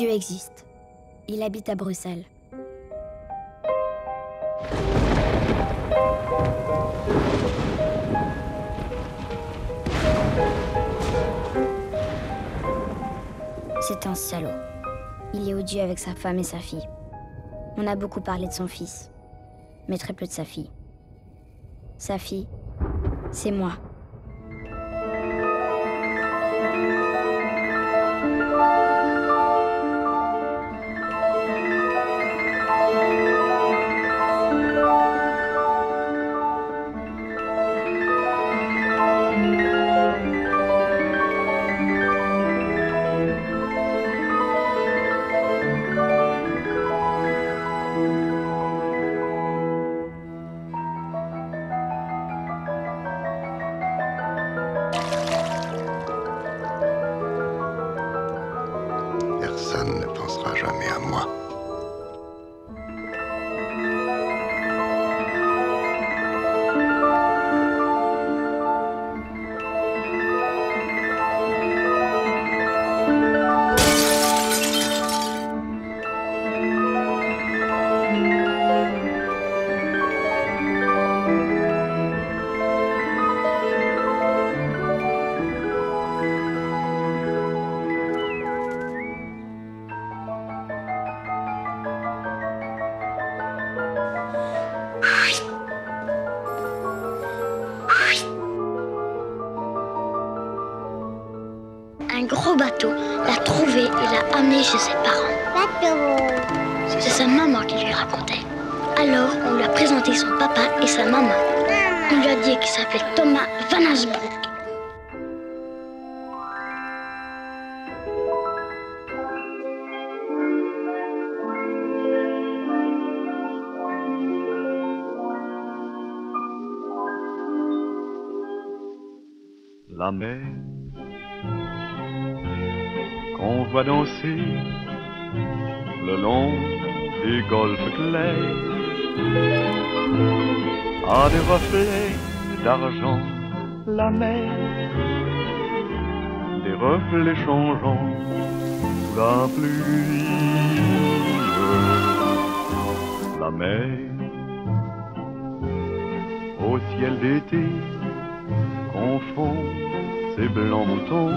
Dieu existe. Il habite à Bruxelles. C'est un salaud. Il est odieux avec sa femme et sa fille. On a beaucoup parlé de son fils, mais très peu de sa fille. Sa fille, c'est moi. разума. Un gros bateau l'a trouvé et l'a amené chez ses parents. C'est sa maman qui lui racontait. Alors, on lui a présenté son papa et sa maman. On lui a dit qu'il s'appelait Thomas Van Asbroek. la mer qu'on voit danser le long des golfes clairs a des reflets d'argent la mer des reflets changeants sous la pluie. La mer au ciel d'été confond ces blancs moutons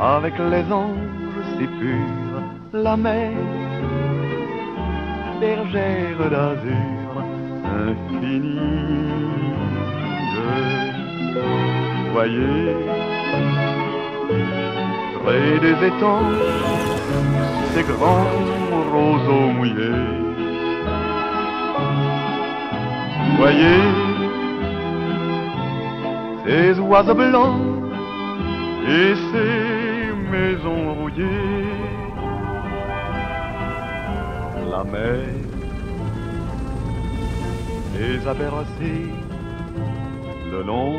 avec les anges si purs, la mer, bergère d'azur infinie. Voyez, près des étangs, ces grands roseaux mouillés. Voyez, ces oiseaux blancs et ces maisons rouillées. La mer les a bercés le long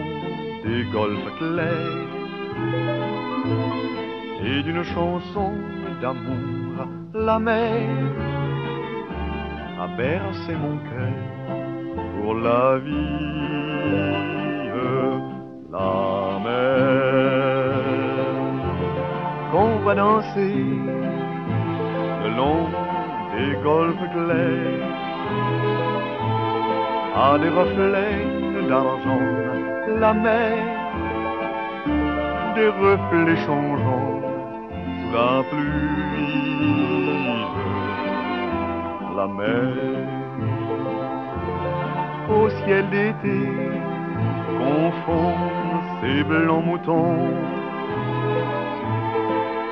des golfes clairs et d'une chanson d'amour la mer a bercé mon cœur pour la vie danser le long des golfes clairs à des reflets d'argent la mer des reflets changeants sous la pluie. La mer au ciel d'été confond ces blancs moutons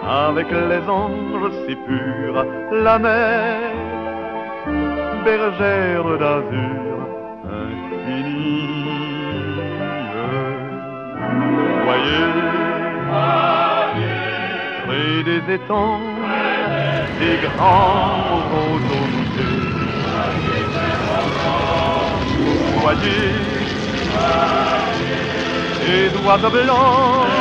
avec les anges si purs, la mer, bergère d'azur infinie. Voyez, près des étangs, des grands mouillés. Voyez, les oiseaux blancs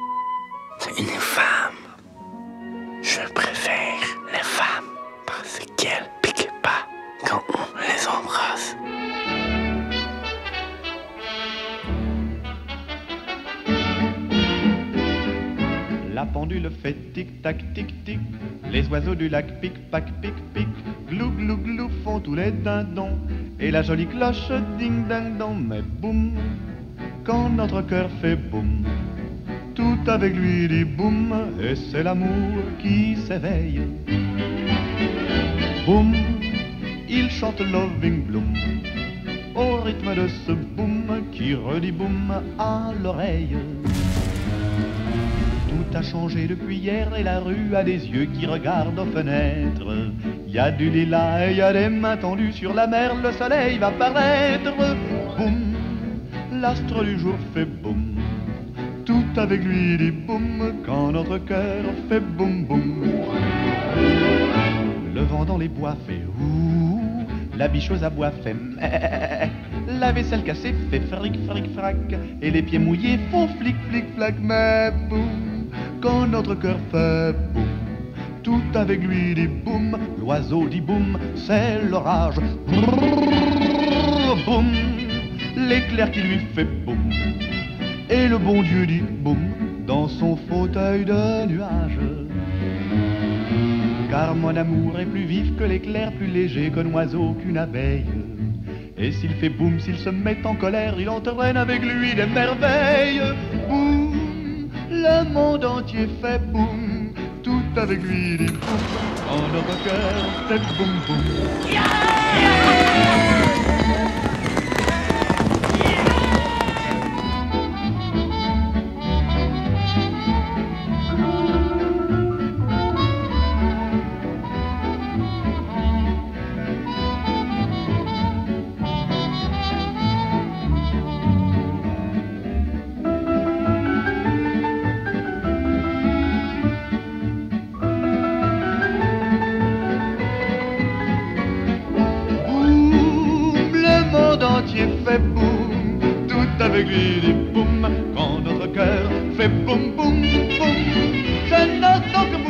une femme. Je préfère les femmes parce qu'elles piquent pas quand on les embrasse. La pendule fait tic-tac, tic-tic. Les oiseaux du lac pic-pac, pic-pic. Glou, glou, glou font tous les dindons. Et la jolie cloche ding-ding-dong. Mais boum, quand notre cœur fait boum, tout avec lui dit boum. Et c'est l'amour qui s'éveille. Boum, il chante Loving Bloom. Au rythme de ce boum qui redit boum à l'oreille. Tout a changé depuis hier et la rue a des yeux qui regardent aux fenêtres. Il y a du lilas et il y a des mains tendues sur la mer, le soleil va paraître. Boum, l'astre du jour fait boum. Tout avec lui dit boum quand notre cœur fait boum boum. Le vent dans les bois fait ouh, la bicheuse à bois fait meh, la vaisselle cassée fait fric fric frac, et les pieds mouillés font flic flic flac, mais boum, quand notre cœur fait boum, tout avec lui dit boum, l'oiseau dit boum, c'est l'orage, boum, l'éclair qui lui fait boum, et le bon Dieu dit boum, dans son fauteuil de nuage. Car mon amour est plus vif que l'éclair, plus léger qu'un oiseau, qu'une abeille. Et s'il fait boum, s'il se met en colère, il entraîne avec lui des merveilles. Boum, le monde entier fait boum, tout avec lui dit boum, en notre cœur boum boum. Boum, boum, tout avec lui dit boum, quand notre cœur fait boum boum boum, c'est notre